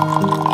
好。